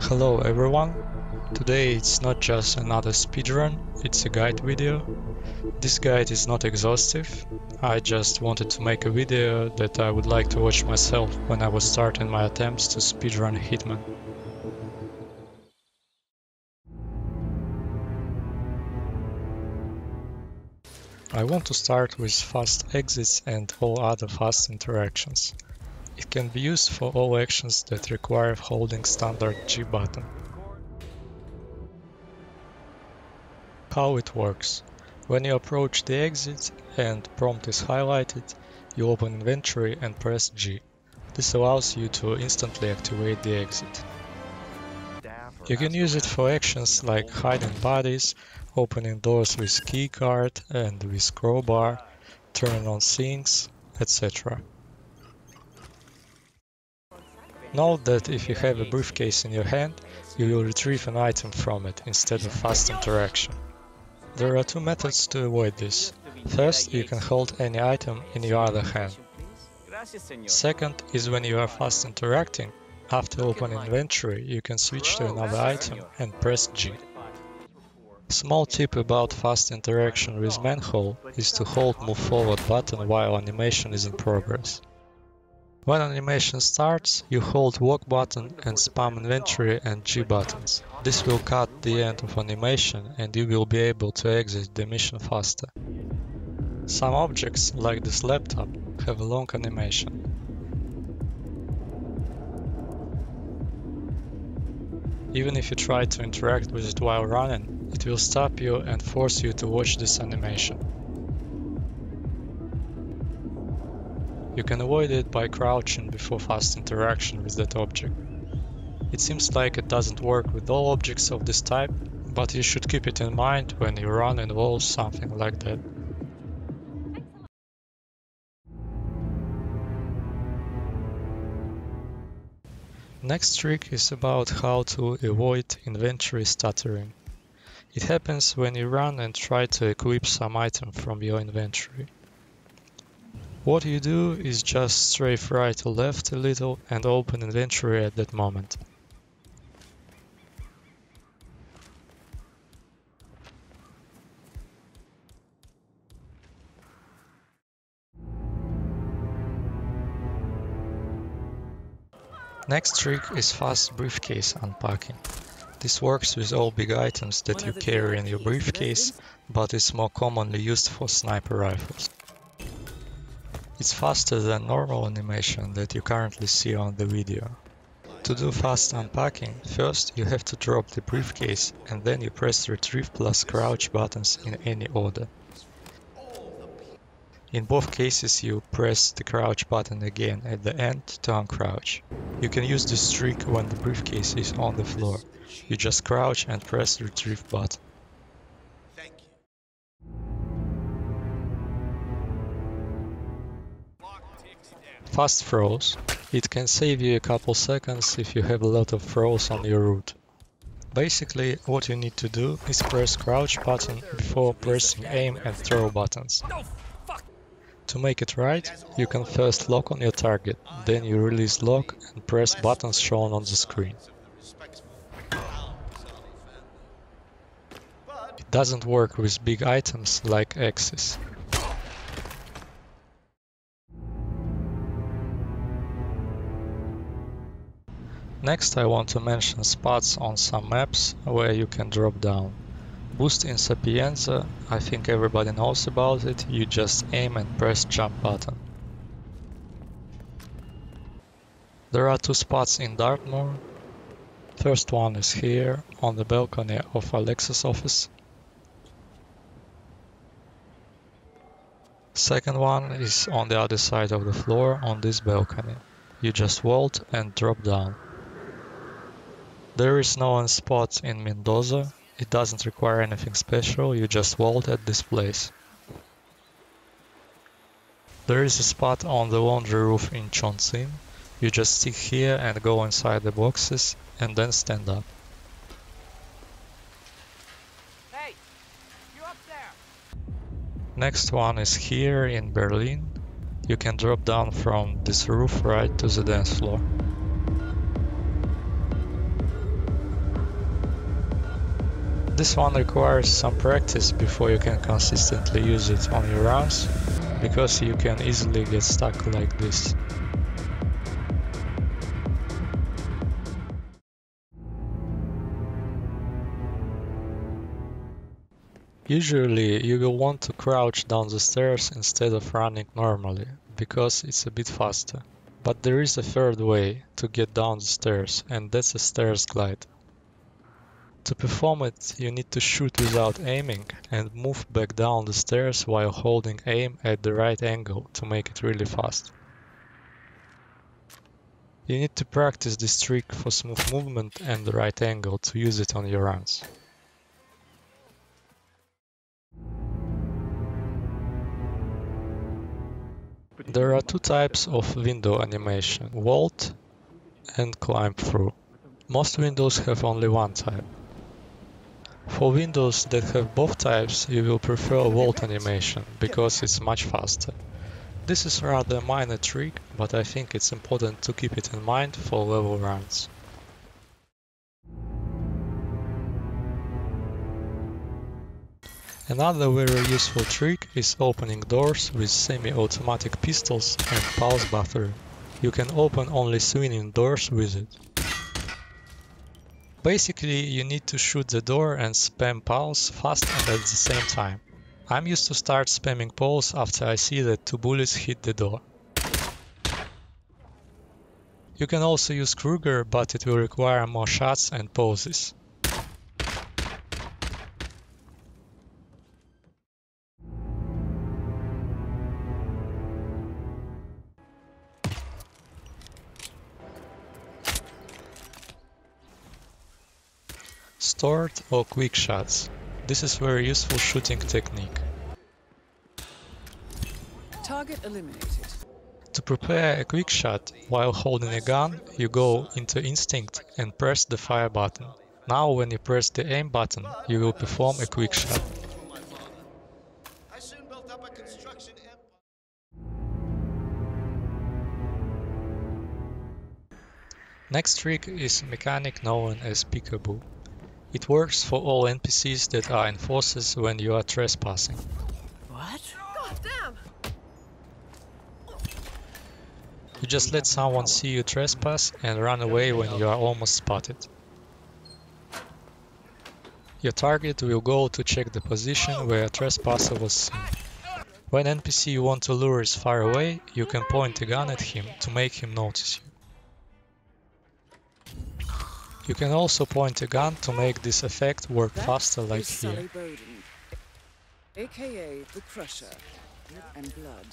Hello everyone! Today it's not just another speedrun, it's a guide video. This guide is not exhaustive, I just wanted to make a video that I would like to watch myself when I was starting my attempts to speedrun Hitman. I want to start with fast exits and all other fast interactions. It can be used for all actions that require holding standard G button. How it works. When you approach the exit and prompt is highlighted, you open inventory and press G. This allows you to instantly activate the exit. You can use it for actions like hiding bodies, opening doors with keycard and with crowbar, turning on sinks, etc. Note that if you have a briefcase in your hand, you will retrieve an item from it instead of fast interaction. There are two methods to avoid this. First, you can hold any item in your other hand. Second is when you are fast interacting, after opening inventory, you can switch to another item and press G. Small tip about fast interaction with manhole is to hold move forward button while animation is in progress. When animation starts, you hold walk button and spam inventory and G buttons. This will cut the end of animation and you will be able to exit the mission faster. Some objects, like this laptop, have a long animation. Even if you try to interact with it while running, it will stop you and force you to watch this animation. You can avoid it by crouching before fast interaction with that object. It seems like it doesn't work with all objects of this type, but you should keep it in mind when you run involves something like that. Next trick is about how to avoid inventory stuttering. It happens when you run and try to equip some item from your inventory. What you do is just strafe right or left a little and open inventory at that moment. Next trick is fast briefcase unpacking. This works with all big items that you carry in your briefcase, but is more commonly used for sniper rifles. It's faster than normal animation that you currently see on the video. To do fast unpacking, first you have to drop the briefcase and then you press retrieve plus crouch buttons in any order. In both cases you press the crouch button again at the end to uncrouch. You can use this trick when the briefcase is on the floor. You just crouch and press retrieve button. Fast throws. It can save you a couple seconds if you have a lot of throws on your route. Basically, what you need to do is press crouch button before pressing aim and throw buttons. To make it right, you can first lock on your target, then you release lock and press buttons shown on the screen. It doesn't work with big items like axes. Next I want to mention spots on some maps where you can drop down. Boost in Sapienza, I think everybody knows about it, you just aim and press jump button. There are two spots in Dartmoor. First one is here, on the balcony of Alexa's office. Second one is on the other side of the floor on this balcony. You just vault and drop down. There is no one spot in Mendoza, it doesn't require anything special, you just vault at this place. There is a spot on the laundry roof in Chongqing, you just stick here and go inside the boxes and then stand up. Hey, you up there? Next one is here in Berlin, you can drop down from this roof right to the dance floor. This one requires some practice before you can consistently use it on your runs, because you can easily get stuck like this. Usually you will want to crouch down the stairs instead of running normally, because it's a bit faster. But there is a third way to get down the stairs, and that's a stairs glide. To perform it, you need to shoot without aiming and move back down the stairs while holding aim at the right angle to make it really fast. You need to practice this trick for smooth movement and the right angle to use it on your runs. There are two types of window animation, vault and climb through. Most windows have only one type. For windows that have both types, you will prefer vault animation, because it's much faster. This is rather a minor trick, but I think it's important to keep it in mind for level runs. Another very useful trick is opening doors with semi-automatic pistols and pause buffer. You can open only swinging doors with it. Basically, you need to shoot the door and spam pulse fast and at the same time. I'm used to start spamming pulse after I see that two bullets hit the door. You can also use Kruger, but it will require more shots and pauses. Stored or quick shots. This is very useful shooting technique. Target eliminated. To prepare a quick shot while holding a gun, you go into instinct and press the fire button. Now when you press the aim button, you will perform a quick shot. I soon built up a construction empire. Next trick is mechanic known as peekaboo. It works for all NPCs that are enforcers when you are trespassing. What? God damn! You just let someone see you trespass and run away when you are almost spotted. Your target will go to check the position where a trespasser was seen. When NPC you want to lure is far away, you can point a gun at him to make him notice you. You can also point a gun to make this effect work That faster like here. Bowden, aka the Crusher, and blood.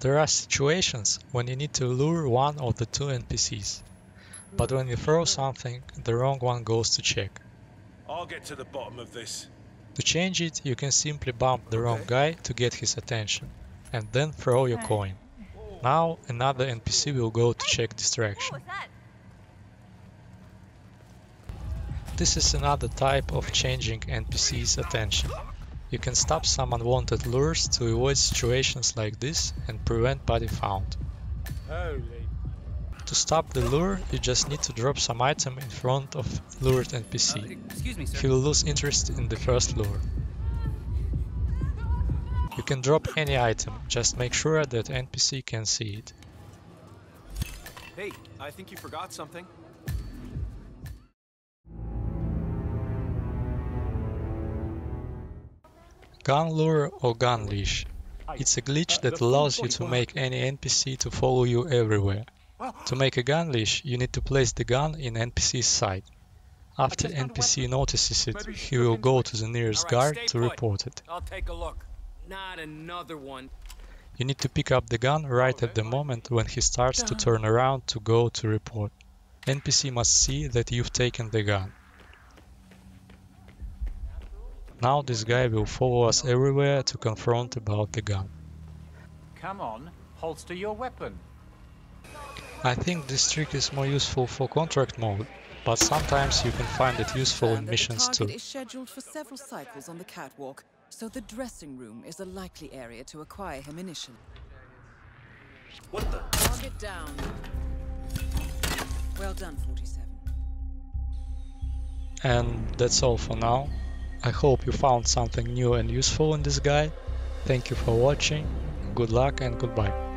There are situations when you need to lure one of the two NPCs, but when you throw something, the wrong one goes to check. I'll get to the bottom of this. To change it, you can simply bump the wrong guy to get his attention, and then throw your coin. Now another NPC will go to check distraction. What? This is another type of changing NPC's attention. You can stop some unwanted lures to avoid situations like this and prevent body found. Holy. To stop the lure, you just need to drop some item in front of lured NPC. Uh, excuse me, He will lose interest in the first lure. You can drop any item, just make sure that NPC can see it. Hey, I think you forgot something. Gun lure or gun leash. It's a glitch uh, that allows you to make any NPC to follow you everywhere. To make a gun leash, you need to place the gun in NPC's sight. After NPC notices it, he will go to the nearest guard to report it. I'll take a look. Not another one. You need to pick up the gun right at the moment when he starts to turn around to go to report. NPC must see that you've taken the gun. Now this guy will follow us everywhere to confront about the gun. Come on, holster your weapon. I think this trick is more useful for contract mode, but sometimes you can find it useful in And that missions the too. Target is scheduled for several cycles on the catwalk, so the dressing room is a likely area to acquire him initially. What the? Target down. Well done, 47. And that's all for now. I hope you found something new and useful in this guide. Thank you for watching, good luck and goodbye.